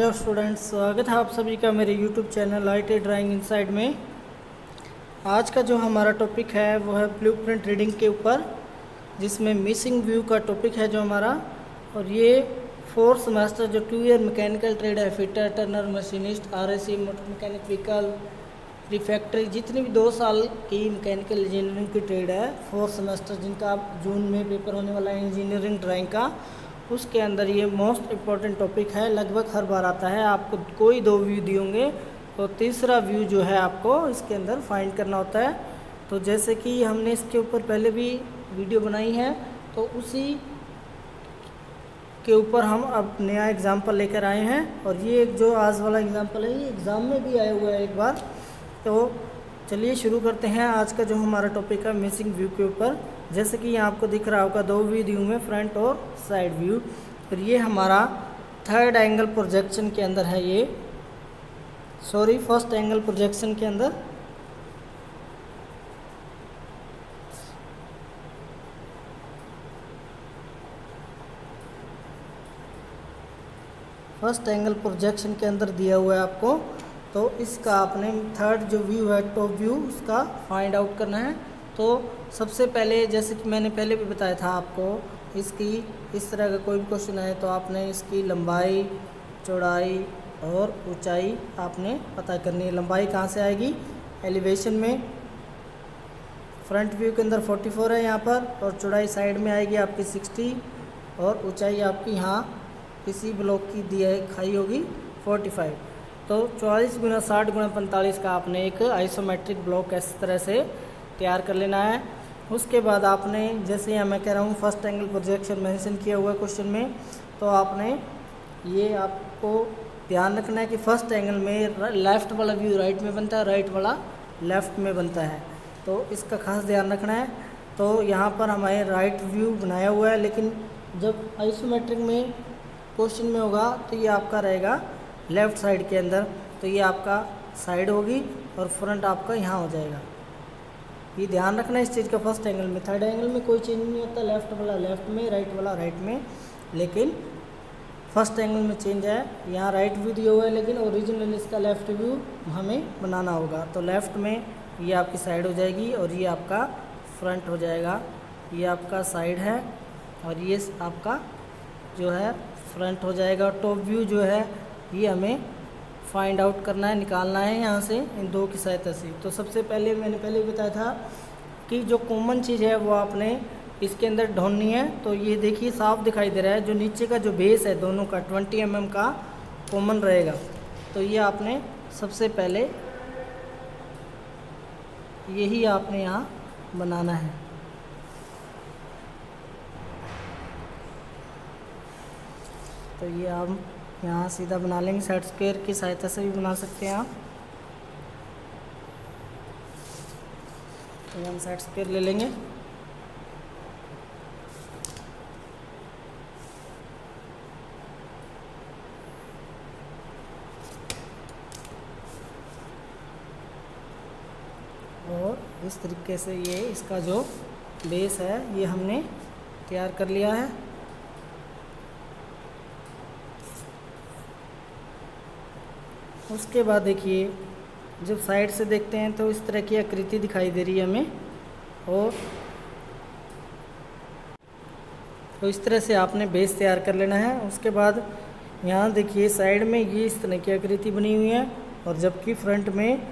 Hello students, स्वागत है आप सभी का मेरे YouTube channel I T drawing inside में। आज का जो हमारा टॉपिक है, वो है ब्लूप्रिंट रीडिंग के ऊपर, जिसमें मिसिंग व्यू का टॉपिक है जो हमारा। और ये फोर्थ सेमेस्टर जो टू ईयर मैकेनिकल ट्रेड है fitter turner machinist R S motor mechanic vehicle refractory जितनी भी दो साल की मैकेनिकल इंजीनियरिंग की ट्रेड है फोर्थ सेमेस्टर जिनका जून में पेपर होने वाला है इंजीनियरिंग ड्राइंग का। उसके अंदर ये मोस्ट इंपॉर्टेंट टॉपिक है, लगभग हर बार आता है। आपको कोई दो व्यू दिए होंगे तो तीसरा व्यू जो है आपको इसके अंदर फाइंड करना होता है। तो जैसे कि हमने इसके ऊपर पहले भी वीडियो बनाई है तो उसी के ऊपर हम अब नया एग्ज़ाम्पल लेकर आए हैं। और ये एक जो आज वाला एग्ज़ाम्पल है, ये एग्ज़ाम में भी आया हुआ है एक बार। तो चलिए शुरू करते हैं आज का जो हमारा टॉपिक है मिसिंग व्यू के ऊपर। जैसे कि यहाँ आपको दिख रहा होगा दो व्यू हुए फ्रंट और साइड व्यू। फिर ये हमारा थर्ड एंगल प्रोजेक्शन के अंदर है ये। सॉरी, फ़र्स्ट एंगल प्रोजेक्शन के अंदर। फ़र्स्ट एंगल प्रोजेक्शन के अंदर दिया हुआ है आपको। तो इसका आपने थर्ड जो व्यू है, टॉप व्यू, उसका फाइंड आउट करना है। तो सबसे पहले, जैसे कि मैंने पहले भी बताया था आपको, इसकी, इस तरह का कोई भी क्वेश्चन आए तो आपने इसकी लंबाई, चौड़ाई और ऊंचाई आपने पता करनी है। लंबाई कहाँ से आएगी? एलिवेशन में। फ्रंट व्यू के अंदर 44 है यहाँ पर और चौड़ाई साइड में आएगी आपकी 60 और ऊंचाई आपकी यहाँ किसी ब्लॉक की दी है, खाई होगी 45 तो चौवालीस गुना साठ गुना पैंतालीस का आपने एक आइसोमेट्रिक ब्लॉक इस तरह से तैयार कर लेना है। उसके बाद आपने, जैसे यहाँ मैं कह रहा हूँ फ़र्स्ट एंगल प्रोजेक्शन मेंशन किया हुआ क्वेश्चन में तो आपने ये आपको ध्यान रखना है कि फ़र्स्ट एंगल में लेफ़्ट वाला व्यू राइट में बनता है राइट वाला लेफ़्ट में बनता है। तो इसका खास ध्यान रखना है। तो यहाँ पर हमारे राइट व्यू बनाया हुआ है, लेकिन जब आइसोमेट्रिक में क्वेश्चन में होगा तो ये आपका रहेगा लेफ़्ट साइड के अंदर। तो ये आपका साइड होगी और फ्रंट आपका यहाँ हो जाएगा। ये ध्यान रखना इस चीज़ का फ़र्स्ट एंगल में। थर्ड एंगल में कोई चेंज नहीं होता लेफ़्ट वाला लेफ़्ट में राइट वाला राइट में। लेकिन फ़र्स्ट एंगल में चेंज है। यहाँ राइट व्यू दिया हुआ है, लेकिन ओरिजिनल इसका लेफ़्ट व्यू हमें बनाना होगा। तो लेफ़्ट में ये आपकी साइड हो जाएगी और ये आपका फ्रंट हो जाएगा। ये आपका साइड है और ये आपका जो है फ्रंट हो जाएगा। टॉप व्यू जो है, ये हमें फाइंड आउट करना है, निकालना है यहाँ से इन दो की सहायता से। तो सबसे पहले मैंने पहले बताया था कि जो कॉमन चीज़ है वो आपने इसके अंदर ढूंढनी है। तो ये देखिए, साफ़ दिखाई दे रहा है, जो नीचे का जो बेस है दोनों का 20 एम mm का कॉमन रहेगा। तो ये आपने सबसे पहले यही आपने यहाँ बनाना है। तो ये आप यहाँ सीधा बना लेंगे सेट स्क्वेयर की सहायता से भी बना सकते हैं आप। तो हम सेट स्क्वेयर ले लेंगे। और इस तरीके से ये इसका जो बेस है, ये हमने तैयार कर लिया है। उसके बाद देखिए, जब साइड से देखते हैं तो इस तरह की आकृति दिखाई दे रही है हमें। और तो इस तरह से आपने बेस तैयार कर लेना है। उसके बाद यहाँ देखिए साइड में ये इस तरह की आकृति बनी हुई है। और जबकि फ्रंट में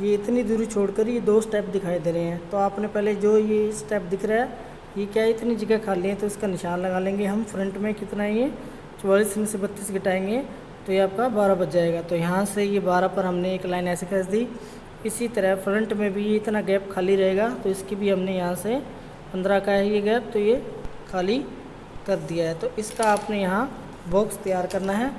ये इतनी दूरी छोड़कर ये दो स्टेप दिखाई दे रहे हैं। तो आपने पहले जो ये स्टेप दिख रहा है, ये क्या इतनी जगह खाली है तो इसका निशान लगा लेंगे हम। फ्रंट में कितना ये? चौवालीस में से बत्तीस घटाएँगे। तो ये आपका बारह बज जाएगा। तो यहाँ से ये बारह पर हमने एक लाइन ऐसे खींच दी। इसी तरह फ्रंट में भी इतना गैप खाली रहेगा तो इसकी भी हमने यहाँ से पंद्रह का है ये गैप तो ये खाली कर दिया है। तो इसका आपने यहाँ बॉक्स तैयार करना है।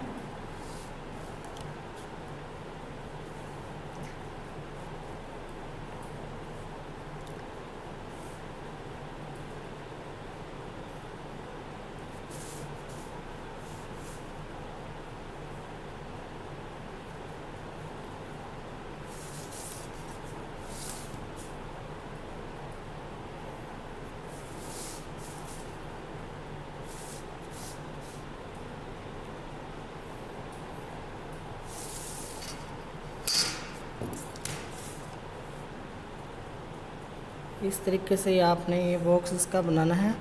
इस तरीके से आपने ये बॉक्स इसका बनाना है।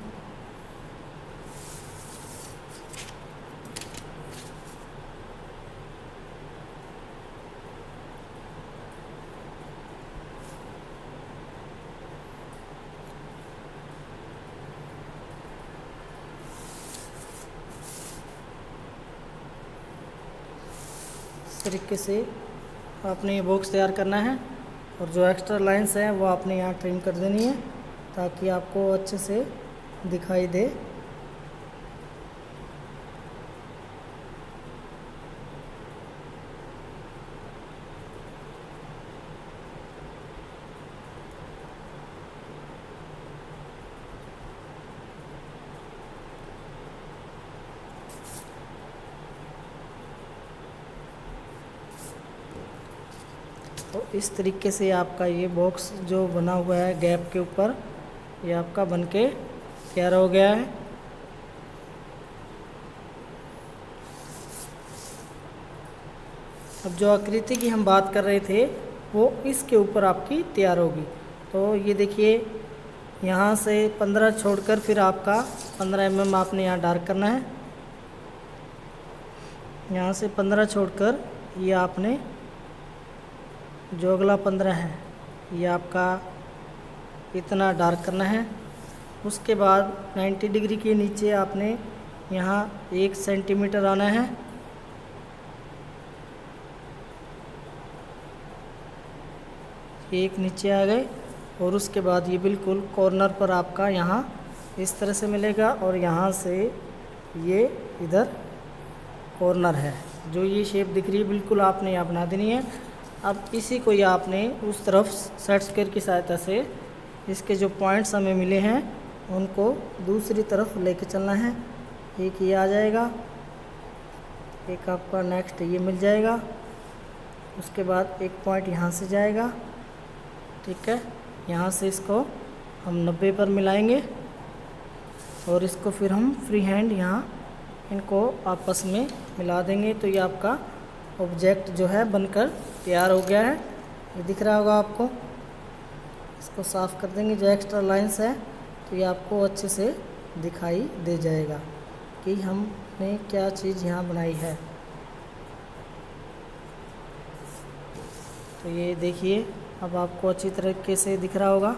तरीके से आपने ये बॉक्स तैयार करना है। और जो एक्स्ट्रा लाइंस हैं वो आपने यहाँ ट्रिम कर देनी है ताकि आपको अच्छे से दिखाई दे। तो इस तरीके से आपका ये बॉक्स जो बना हुआ है गैप के ऊपर, ये आपका बन के तैयार हो गया है। अब जो आकृति की हम बात कर रहे थे, वो इसके ऊपर आपकी तैयार होगी। तो ये देखिए, यहाँ से 15 छोड़कर फिर आपका 15 एम mm आपने यहाँ डार्क करना है। यहाँ से 15 छोड़कर ये आपने जो अगला पंद्रह है, ये आपका इतना डार्क करना है। उसके बाद 90 डिग्री के नीचे आपने यहाँ एक सेंटीमीटर आना है। एक नीचे आ गए और उसके बाद ये बिल्कुल कॉर्नर पर आपका यहाँ इस तरह से मिलेगा और यहाँ से ये इधर कॉर्नर है। जो ये शेप दिख रही है, बिल्कुल आपने यहाँ बना देनी है। अब इसी को या आपने उस तरफ़ सेट स्क्वेयर की सहायता से इसके जो पॉइंट्स हमें मिले हैं, उनको दूसरी तरफ़ लेके चलना है। एक ये आ जाएगा, एक आपका नेक्स्ट ये मिल जाएगा, उसके बाद एक पॉइंट यहाँ से जाएगा, ठीक है? यहाँ से इसको हम 90 पर मिलाएँगे और इसको फिर हम फ्री हैंड यहाँ इनको आपस में मिला देंगे। तो ये आपका ऑब्जेक्ट जो है बनकर तैयार हो गया है। ये दिख रहा होगा आपको। इसको साफ़ कर देंगे, जो एक्स्ट्रा लाइंस है तो ये आपको अच्छे से दिखाई दे जाएगा कि हमने क्या चीज़ यहाँ बनाई है। तो ये देखिए, अब आपको अच्छी तरीके से दिख रहा होगा।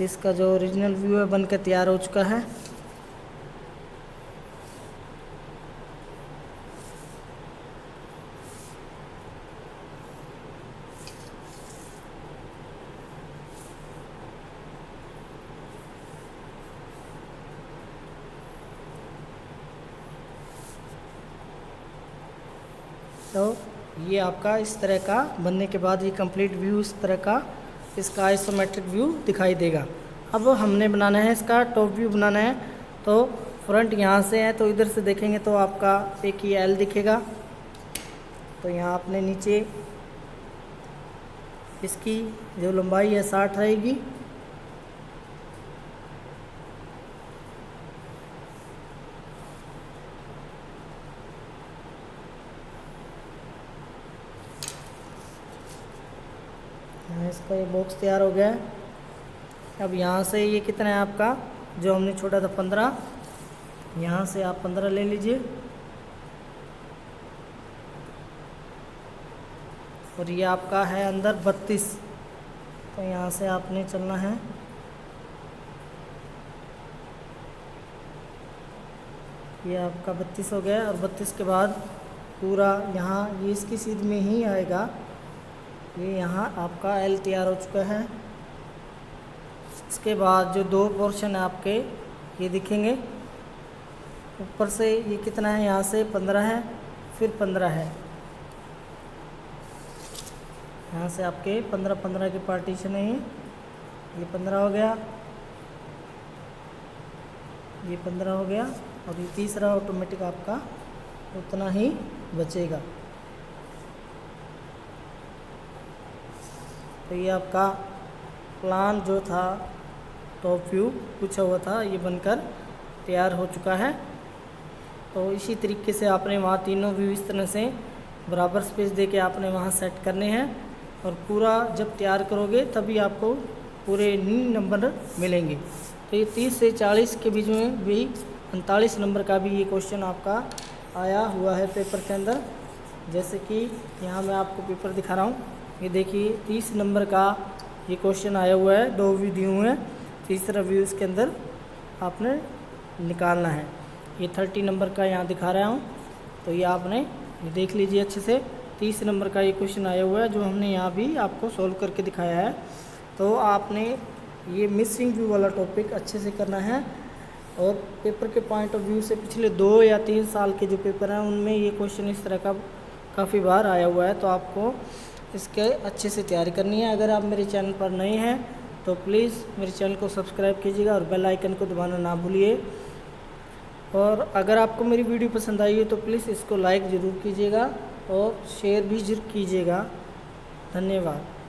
इसका जो ओरिजिनल व्यू है बनकर तैयार हो चुका है। तो ये आपका इस तरह का बनने के बाद ये कंप्लीट व्यू इस तरह का इसका आइसोमेट्रिक व्यू दिखाई देगा। अब हमने बनाना है इसका टॉप व्यू बनाना है। तो फ्रंट यहाँ से है तो इधर से देखेंगे तो आपका एक ही एल दिखेगा। तो यहाँ आपने नीचे इसकी जो लंबाई है साठ रहेगी यहाँ इसका ये बॉक्स तैयार हो गया है। अब यहाँ से ये कितना है आपका? जो हमने छोटा था पंद्रह। यहाँ से आप पंद्रह ले लीजिए। और ये आपका है अंदर बत्तीस। तो यहाँ से आपने चलना है। ये आपका बत्तीस हो गया और बत्तीस के बाद पूरा यहाँ ये इसकी सीध में ही आएगा। ये यहाँ आपका एल तैयार हो चुका है। इसके बाद जो दो पोर्शन है आपके, ये दिखेंगे। ऊपर से ये कितना है? यहाँ से पंद्रह है, फिर पंद्रह है। यहाँ से आपके पंद्रह पंद्रह के पार्टीशन है ये। पंद्रह हो गया। ये पंद्रह हो गया और ये तीसरा ऑटोमेटिक आपका उतना ही बचेगा। तो ये आपका प्लान जो था टॉप व्यू पूछा हुआ था, ये बनकर तैयार हो चुका है। तो इसी तरीके से आपने वहाँ तीनों व्यू इस तरह से बराबर स्पेस दे के आपने वहाँ सेट करने हैं और पूरा जब तैयार करोगे, तभी आपको पूरे नी नंबर मिलेंगे। तो ये तीस से चालीस के बीच में भी उनतालीस नंबर का भी ये क्वेश्चन आपका आया हुआ है पेपर के अंदर। जैसे कि यहाँ मैं आपको पेपर दिखा रहा हूँ। ये देखिए, तीस नंबर का ये क्वेश्चन आया हुआ है, दो हुए हैं, तीसरा व्यू इसके अंदर आपने निकालना है। ये थर्टी नंबर का यहाँ दिखा रहा हूँ तो ये आपने देख लीजिए अच्छे से। तीस नंबर का ये क्वेश्चन आया हुआ है, जो हमने यहाँ भी आपको सॉल्व करके दिखाया है। तो आपने ये मिसिंग व्यू वाला टॉपिक अच्छे से करना है, और पेपर के पॉइंट ऑफ़ व्यू से पिछले दो या तीन साल के जो पेपर हैं, उनमें ये क्वेश्चन इस तरह का काफ़ी बार आया हुआ है तो आपको इसके अच्छे से तैयारी करनी है। अगर आप मेरे चैनल पर नए हैं तो प्लीज़ मेरे चैनल को सब्सक्राइब कीजिएगा और बेल आइकन को दबाना ना भूलिए। और अगर आपको मेरी वीडियो पसंद आई है तो प्लीज़ इसको लाइक ज़रूर कीजिएगा और शेयर भी कीजिएगा। धन्यवाद।